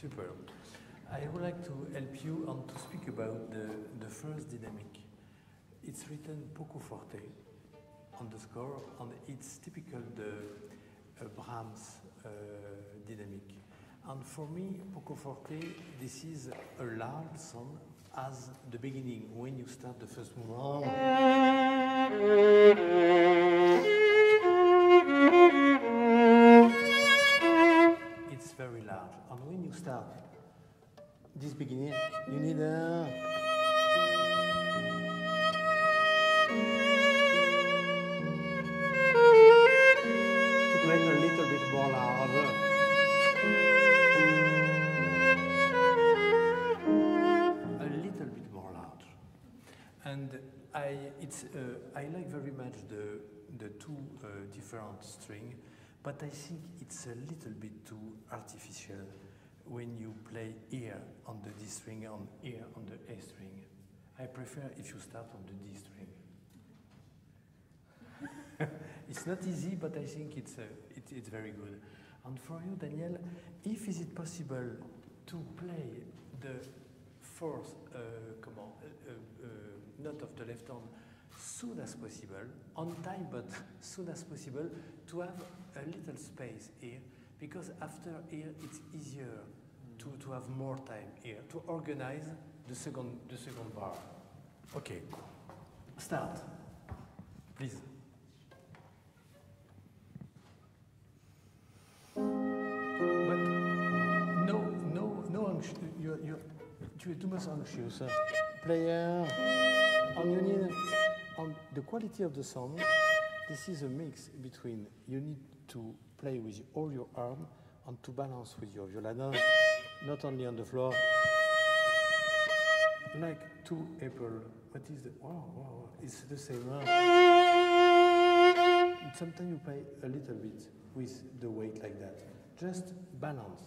Superb. I would like to help you and to speak about the, the first dynamic. It's written poco forte on the score, and it's typical the uh, Brahms uh, dynamic. And for me, poco forte, this is a loud sound as the beginning when you start the first movement. This beginning, you need a. to play a little bit more loud. And I, it's, uh, I like very much the, the two uh, different string, but I think it's a little bit too artificial when you play here on the D string and here on the A string. I prefer if you start on the D string. it's not easy, but I think it's, uh, it, it's very good. And for you, Daniel, if is it possible to play the fourth uh, comment, uh, uh, note of the left hand soon as possible, on time, but soon as possible, to have a little space here, because after here it's easier to, to have more time here, to organize the second, the second bar. Okay, start, please. But no, no, no. You're, you're, tu es too much anxious. Player, and you need on the quality of the sound. This is a mix between you need to play with all your arm and to balance with your violin, not only on the floor. Like two April. What is the? Wow, wow, wow. It's the same. Sometimes you play a little bit with the weight like that. Just balance.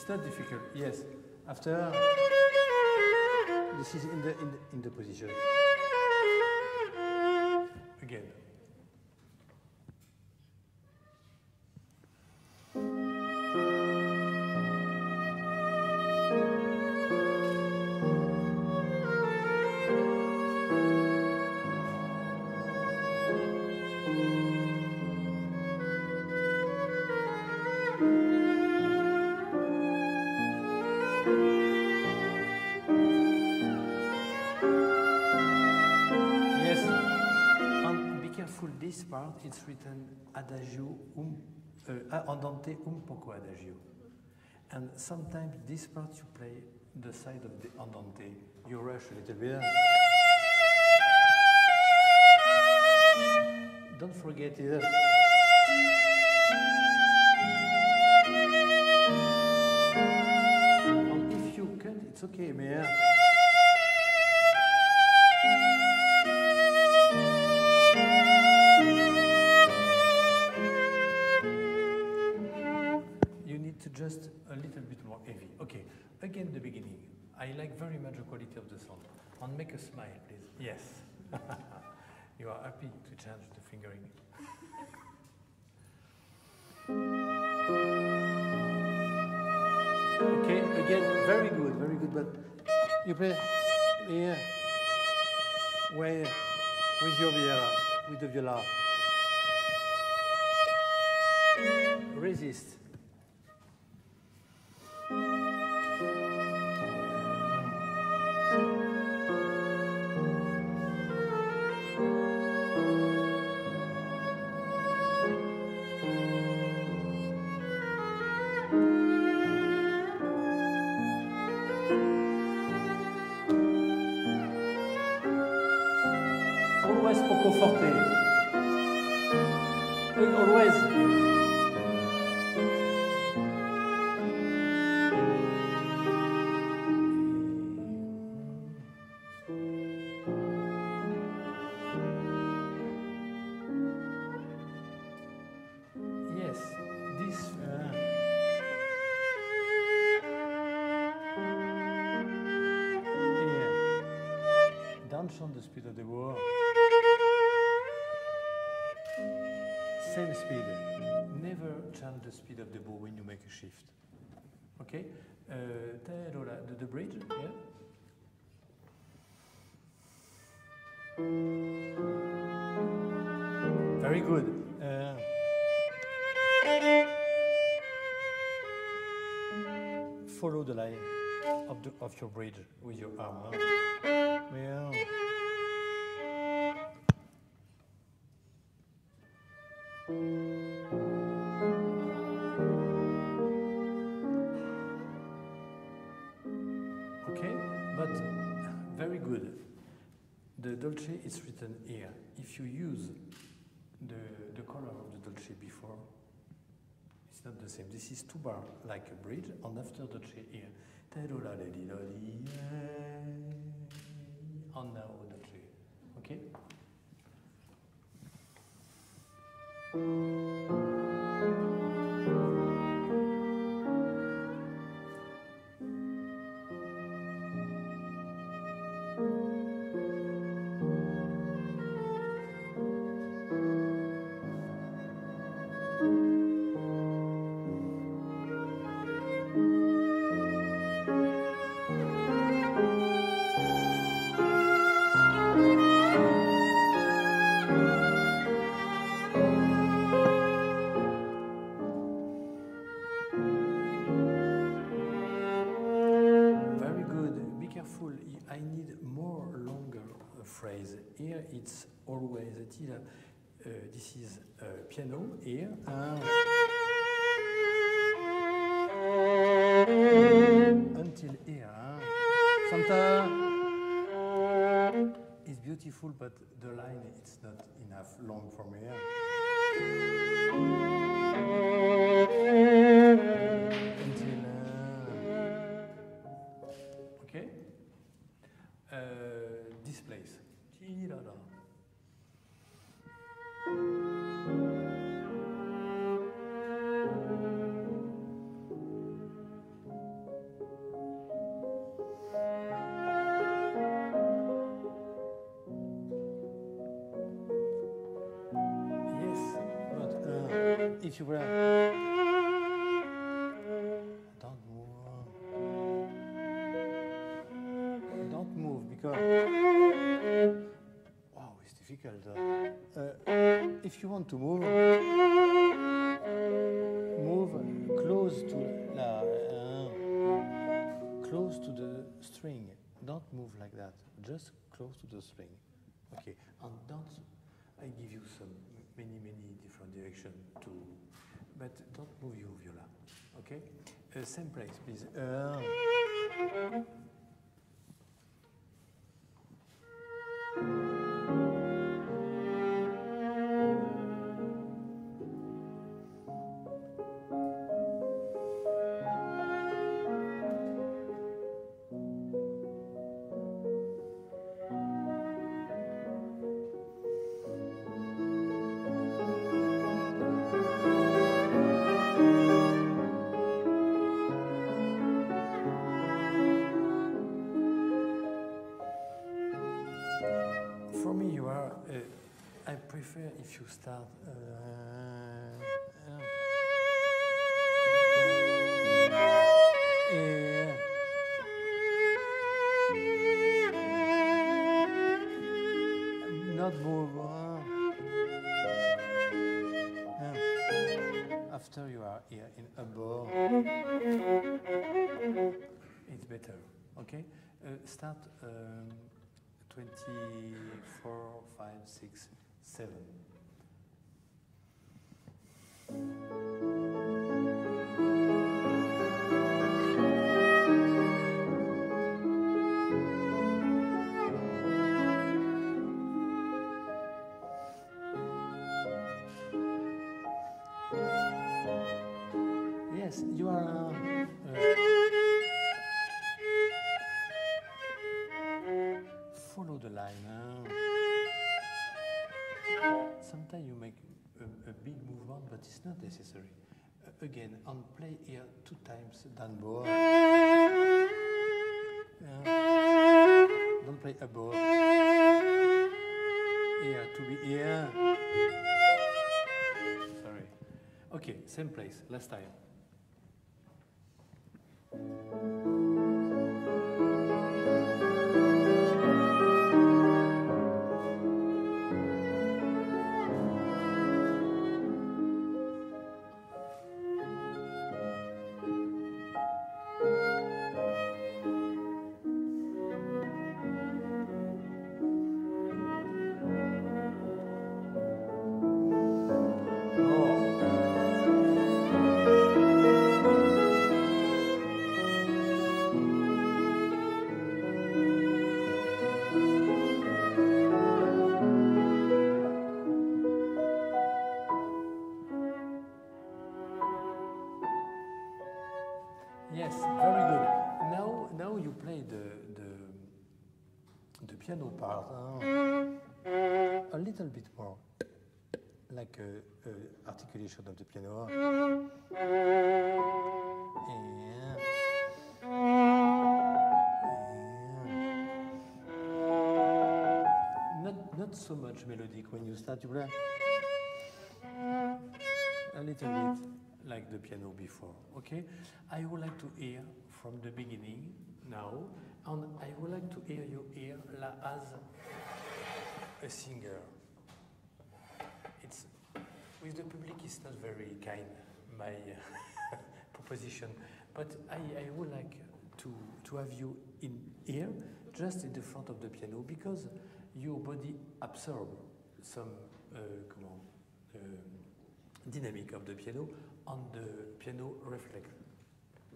It's not difficult. Yes. After this is in the in the, in the position. Adagio um, uh, andante un poco adagio. And sometimes this part you play the side of the andante. You rush a little bit. Don't forget it. And if you cut, it's okay, man. I like very much the quality of the sound. And make a smile, please. Yes. you are happy to change the fingering. Okay, again, very good, very good. But you play here, where with your viola, with the viola. Resist. Of, your bridge with your arm. Yeah. Okay, but very good. The dolce is written here. If you use the, the color of the dolce before, it's not the same. This is two bar like a bridge, and after dolce here. And now dolce. Okay? Uh, if you were don't move, don't move because wow, it's difficult. Uh, uh, if you want to move, move close to la, uh, close to the string. Don't move like that. Just close to the string. Okay, and don't. I give you some many many different direction to, but don't move your viola. Okay, uh, same place, please. Uh, Sometimes you make a, a big movement, but it's not necessary. Uh, again, and play here two times. Don't play above. to be here. Sorry. Okay, same place, last time. Much melodic when you start to play. A little bit like the piano before, okay? I would like to hear from the beginning now, and I would like to hear you here la, as a singer. It's with the public. It's not very kind my proposition, but I, I would like to to have you in here, just in the front of the piano, because your body absorb some uh, comment, uh, dynamic of the piano on the piano reflect.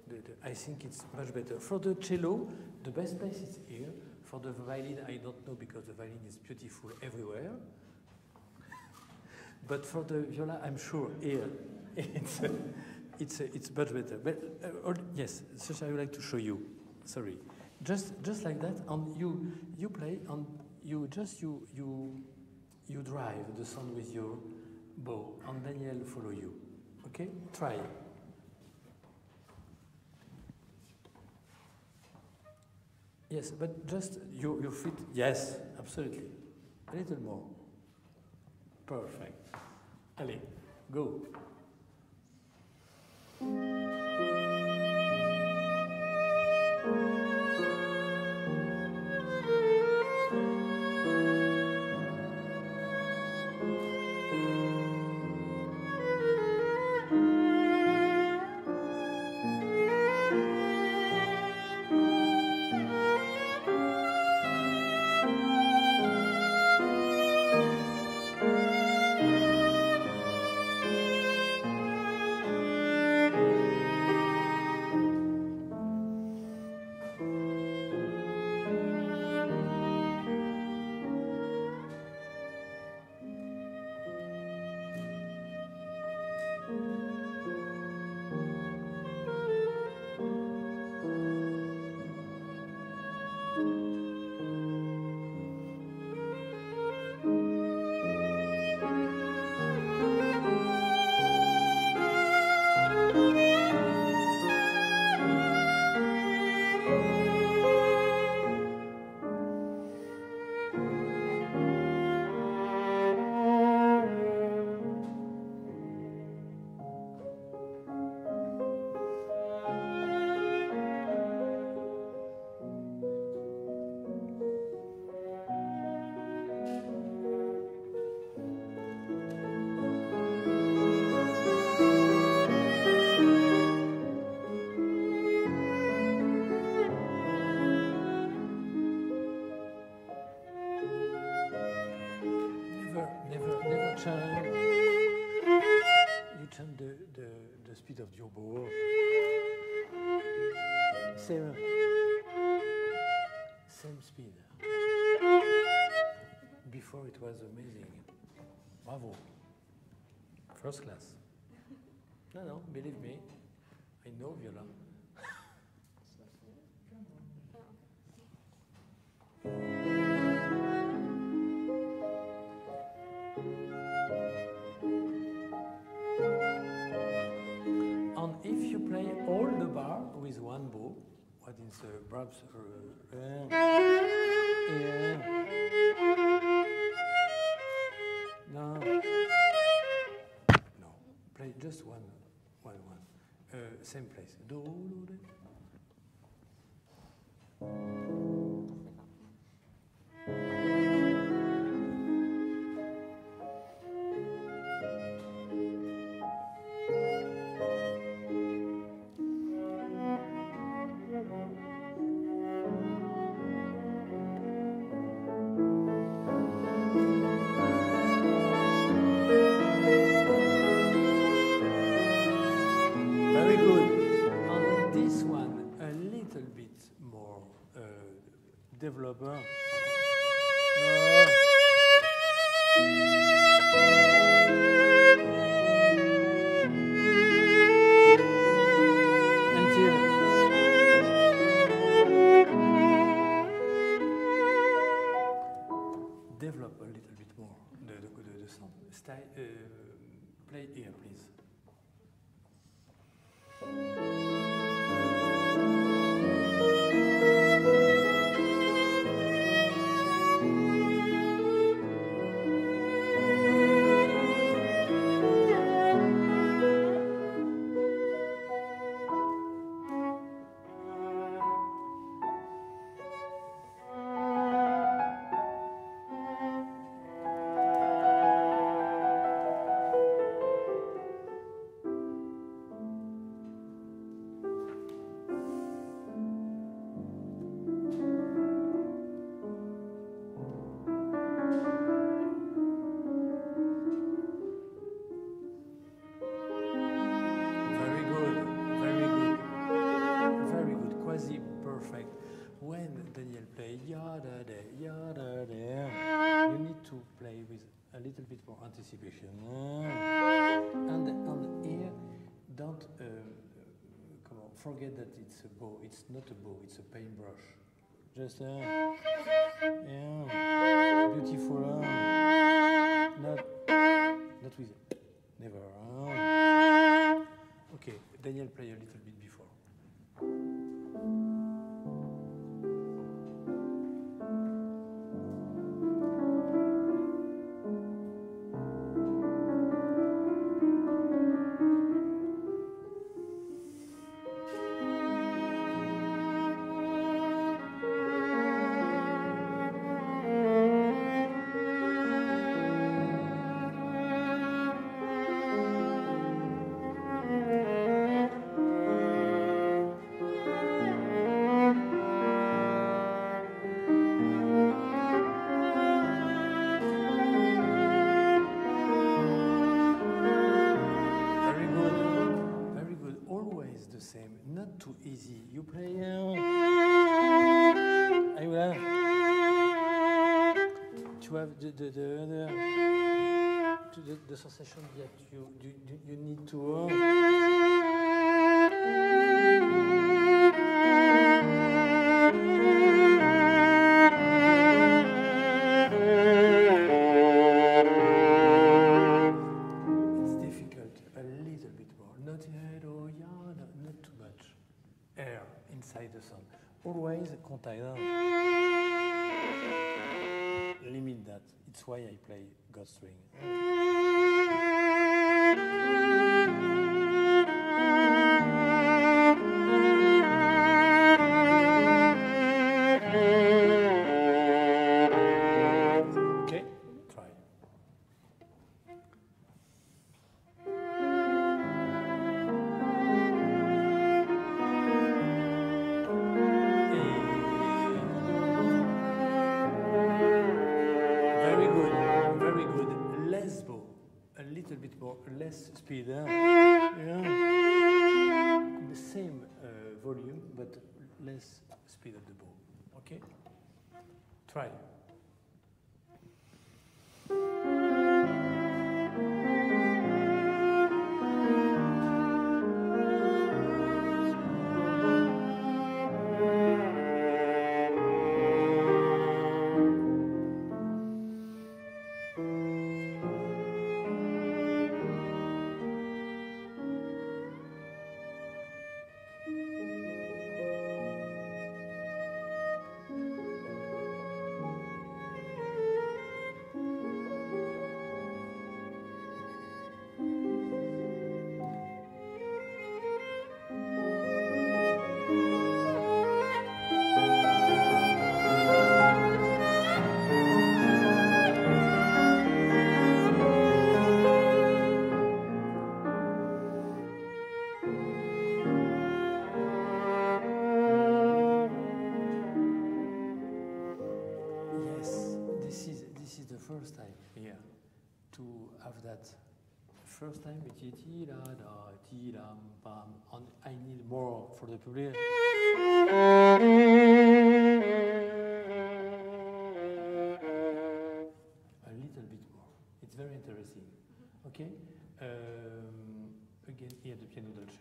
The, the, I think it's much better. For the cello, the best place is here. For the violin, I don't know because the violin is beautiful everywhere. but for the viola, I'm sure here it's it's it's much better. But uh, or, yes, such I would like to show you. Sorry, just just like that, and you you play and you just you you you drive the sound with your bow, and Daniel follow you. Okay, try. Yes, but just your, your feet, yes, absolutely. A little more. Perfect. Allez, go. Very good. On this one, a little bit more uh, developer. the, the, the, the sensation that you, you, you need to. First time ti da ti I need more for the public. A little bit more. It's very interesting. Okay. Um, again, here the piano dolce.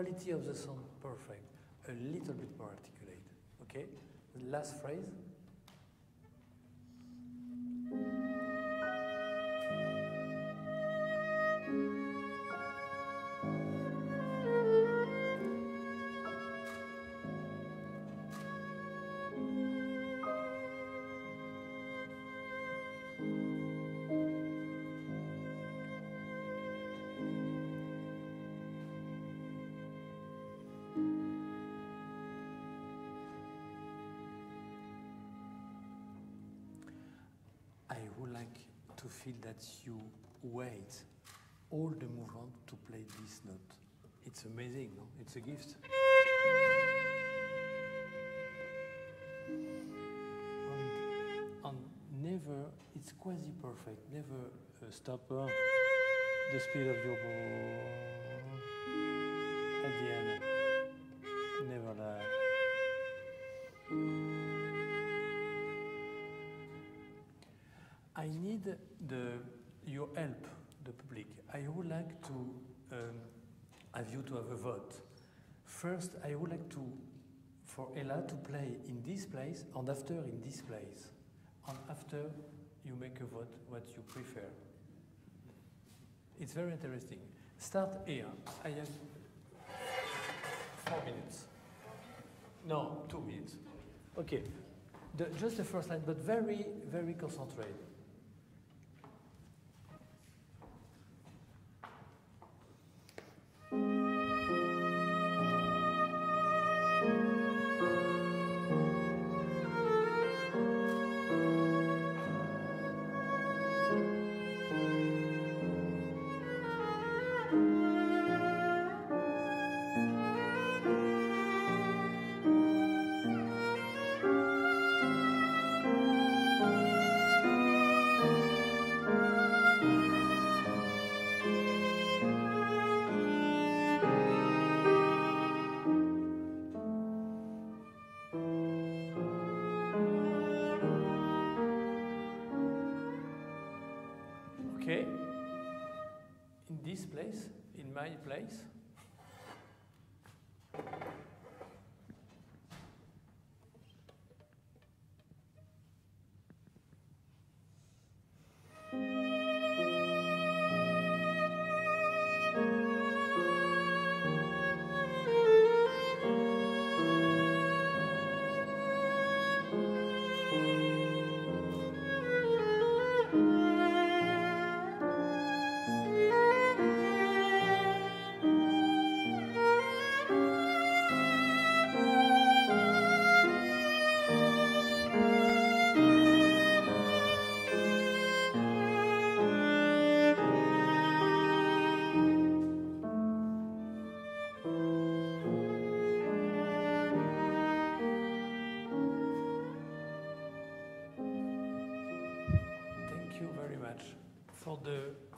Quality of the sound, perfect. A little bit more articulate. Okay? The last phrase. That you wait all the movement to play this note. It's amazing, no? It's a gift. And, and never, it's quasi perfect. Never uh, stop uh, the speed of your bow at the end. Never. Need the, your help, the public. I would like to um, have you to have a vote. First, I would like to, for Ella to play in this place and after in this place. And after, you make a vote what you prefer. It's very interesting. Start here. I have four minutes. No, two minutes. Okay. The, just the first line, but very, very concentrated.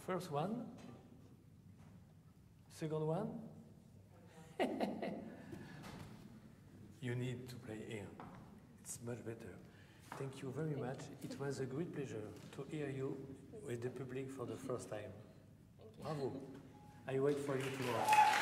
First one. Second one. you need to play here. It's much better. Thank you very much. It was a great pleasure to hear you with the public for the first time. Bravo. I wait for you tomorrow.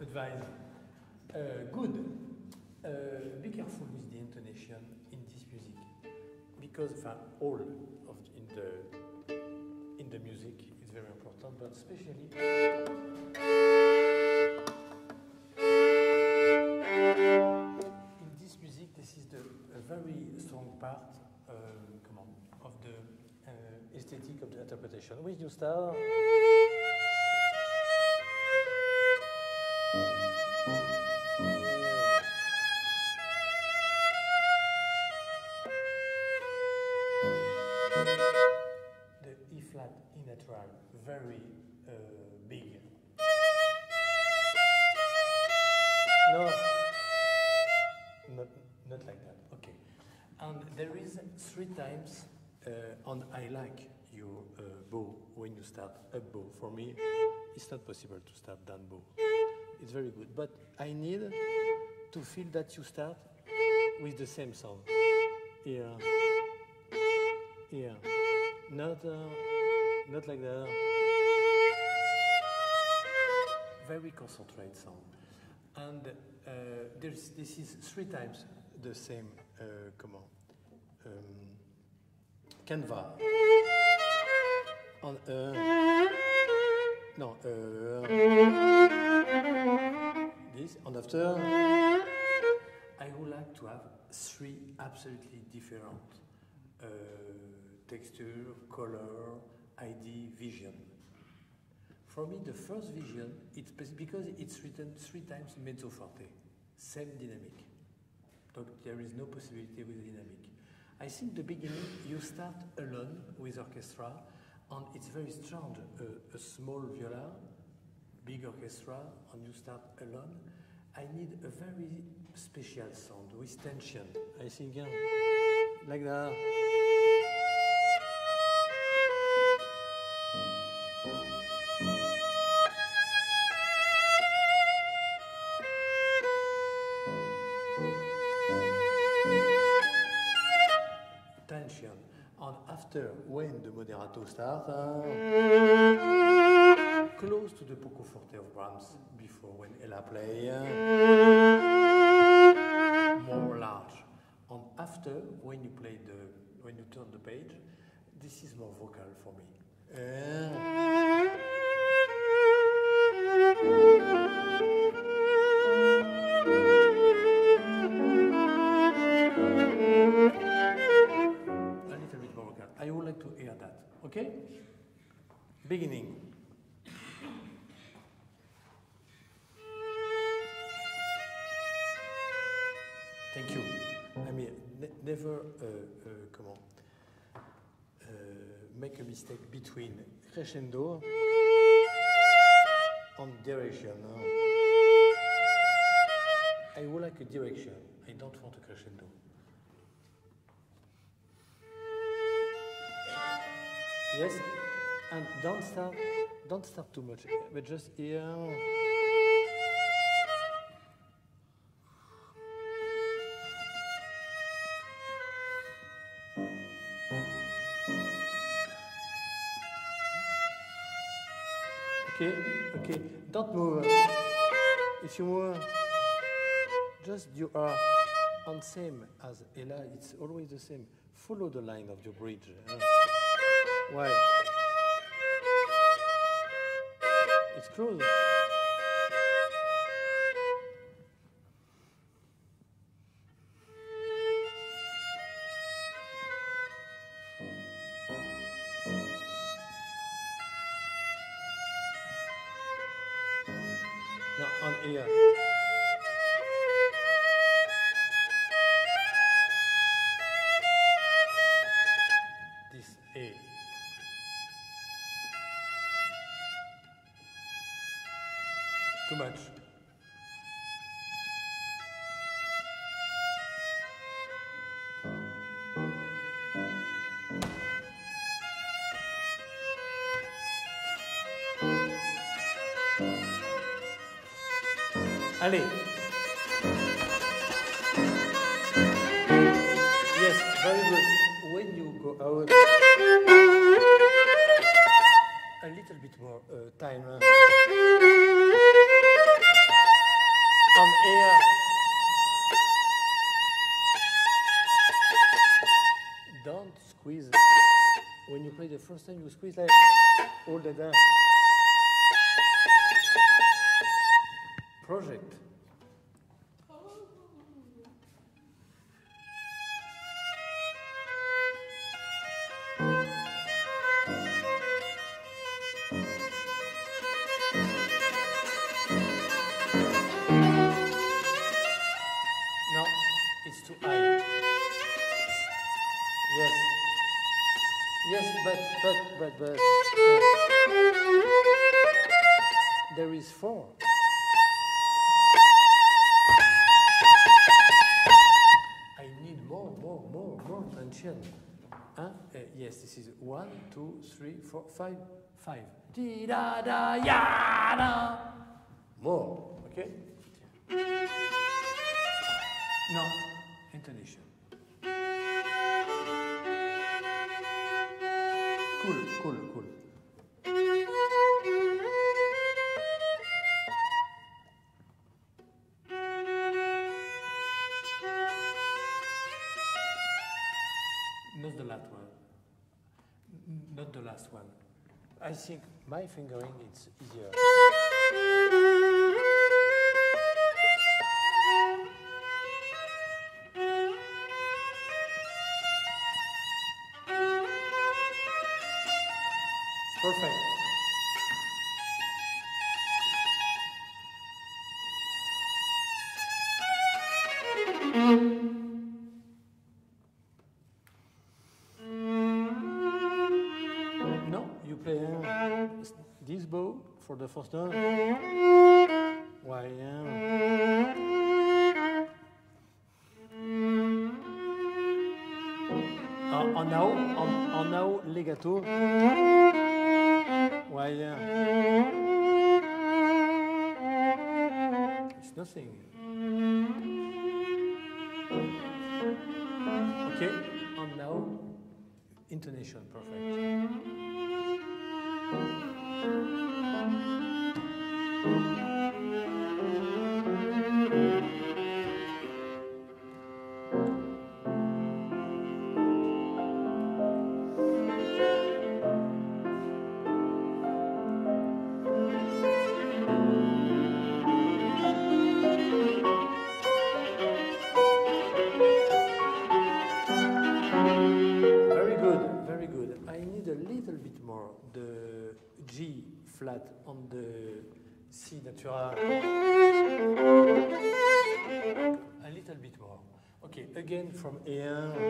Advise. Uh, good. Uh, be careful with the intonation in this music because all of in the in the music is very important, but especially. In this music, this is the a very strong part uh, on, of the uh, aesthetic of the interpretation. When you start. When you start up bow. For me, it's not possible to start down bow. It's very good, but I need to feel that you start with the same sound. Here, here, not, uh, not like that. Very concentrated sound. And uh, there's, this is three times the same, uh, comment, um, canvas. On, uh, no, uh, this, and after, I would like to have three absolutely different uh, texture, color, ID, vision. For me, the first vision, it's because it's written three times mezzo forte, same dynamic. So there is no possibility with dynamic. I think the beginning, you start alone with orchestra, and it's very strange, a, a small viola, big orchestra, and you start alone. I need a very special sound with tension. I think, yeah, like that. After, when the moderato starts, close to the poco forte of Brahms before when Ella play, uh, more large. And after, when you play the, when you turn the page, this is more vocal for me. Uh, crescendo and direction. I would like a direction. I don't want a crescendo. Yes, and don't start, don't start too much, but just here. Okay, okay, don't move. If you move, just you are on the same as Ella, it's always the same. Follow the line of your bridge. huh? Why? It's close. Yes, very good. When you go out, a little bit more uh, time. on air. Don't squeeze. When you play the first time, you squeeze like all the time. But there is four. I need more, more, more, more tension. Huh? Uh, yes, this is one, two, three, four, five, five. Di da da ya da. More, okay? No, intonation. cool, cool. Not the last one. Not the last one. I think my fingering is easier. Perfect. No, you play uh, this bow for the first note. Why? Uh, en now, en, en now, legato. Why? It's nothing. Okay, and now, intonation, perfect. From A1.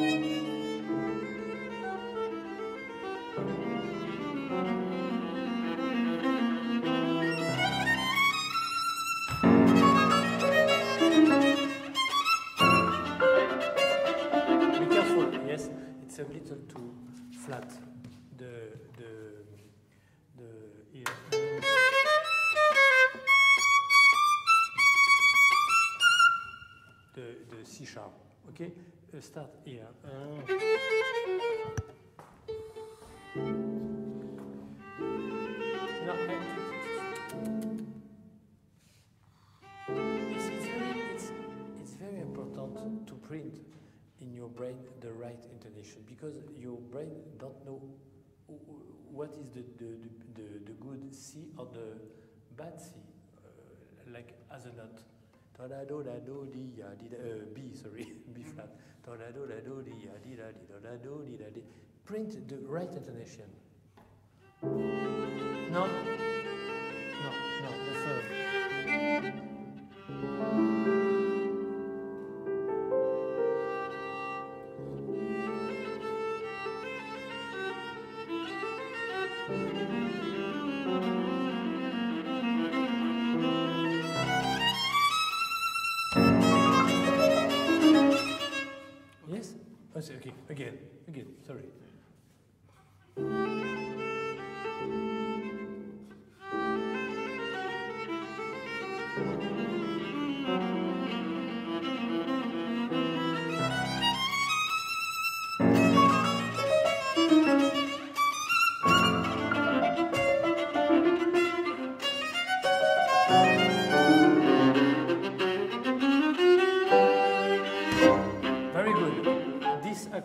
Be what is the, the, the, the, good C or the bad C, uh, like as a note. Tornado, da, do, di, ya, di, uh, B, sorry, B flat. Tornado, da, do, di, ya, di, da, di, da, da, do, di, da, di. Print the right intonation. No, no, no, the third.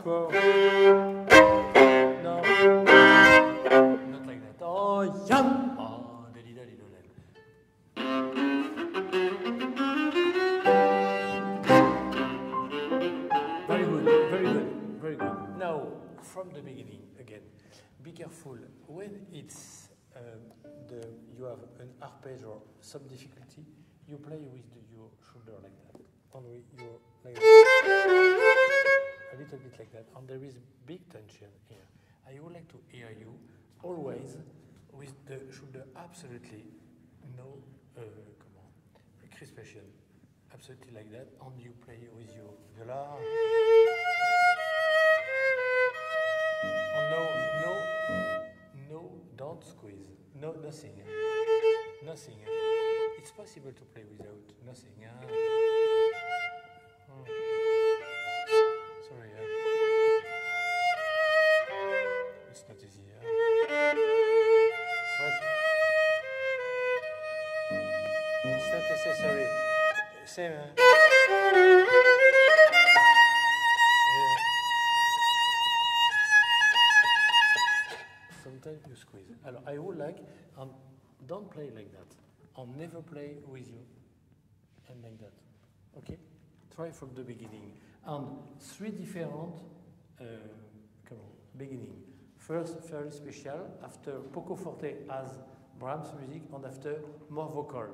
No. Not like that. Oh, yum. Oh, Very good, very good, very good. Now, from the beginning again, be careful when it's um, the you have an arpeggio or some difficulty, you play with the, your shoulder like that, with your like that. A little bit like that, and there is big tension here. I would like to hear you always with the shoulder absolutely no uh, crispation, absolutely like that, and you play with your viola. And no, no, no, don't squeeze, no, nothing, nothing. It's possible to play without nothing. ah. Hmm. Same. Uh, Sometimes you squeeze. Alors, I would like, um, don't play like that. I'll never play with you. And like that. Okay? Try from the beginning. And three different, uh, come on, beginning. First, very special. After poco forte as Brahms music, and after more vocal.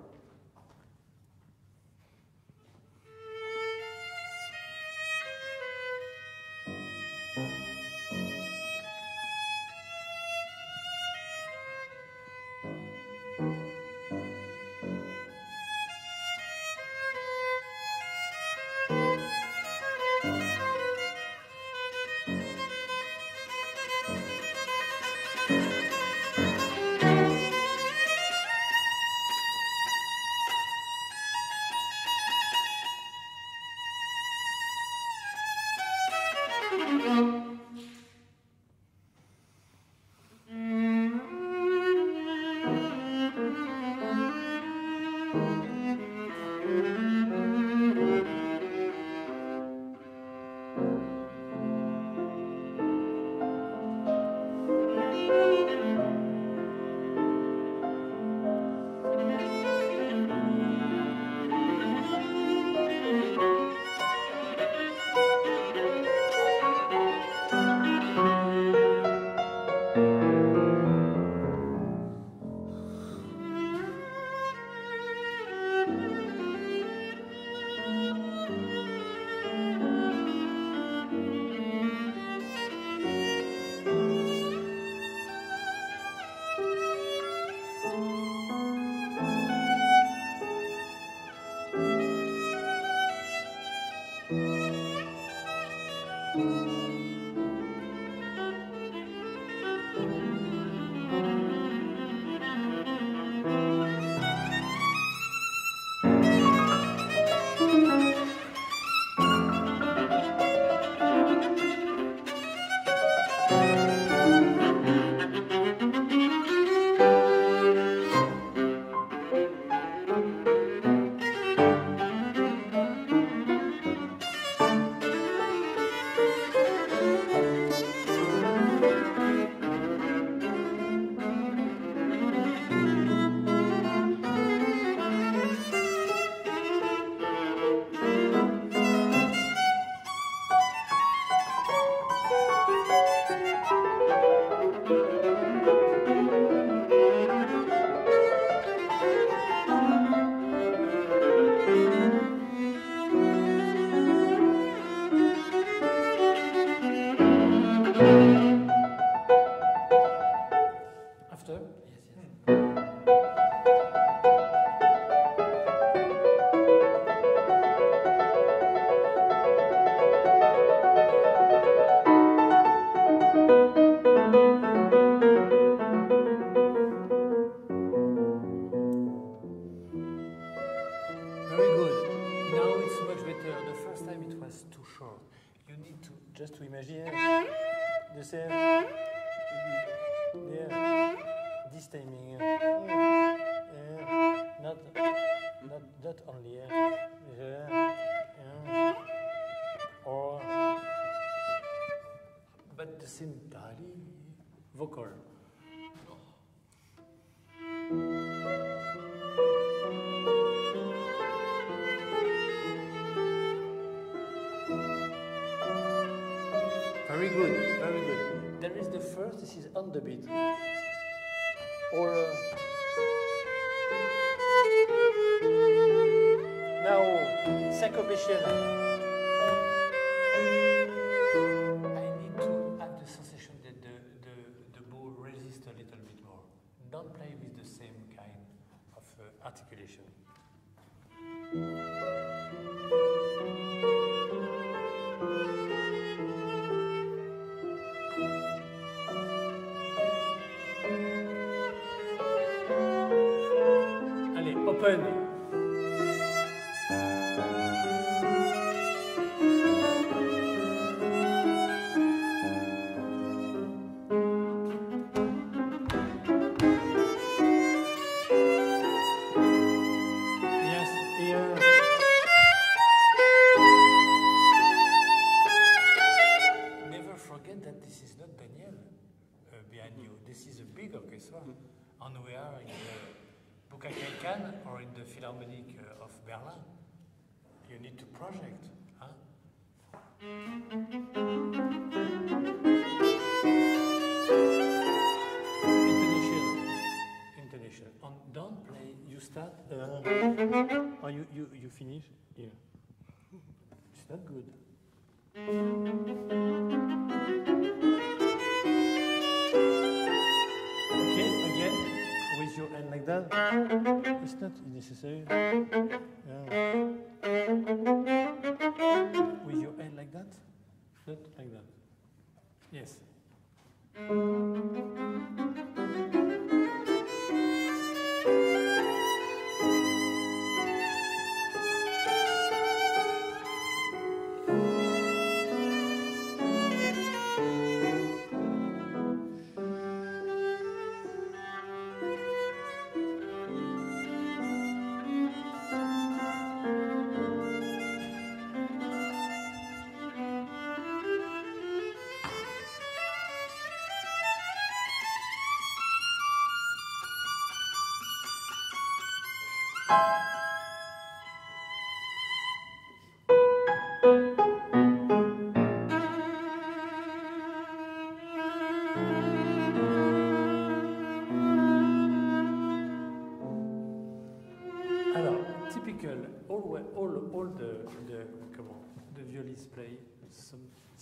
open.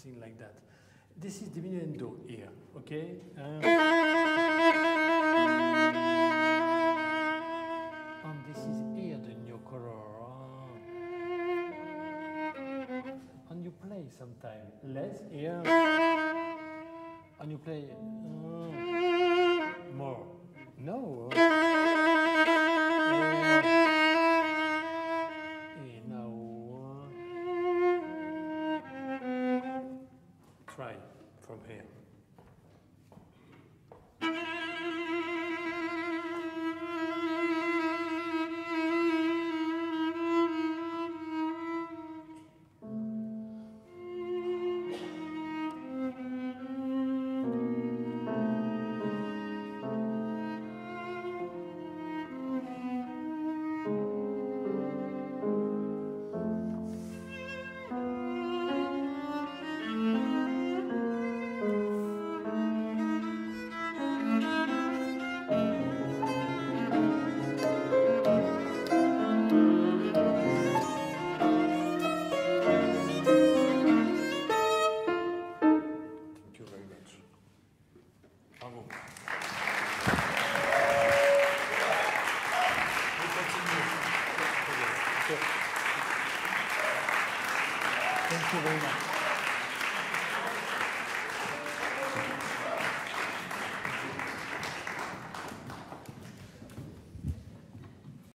like that. This is diminuendo here, okay? Uh, and this is here the new color. And you play sometimes less here. And you play uh, more. No. Uh,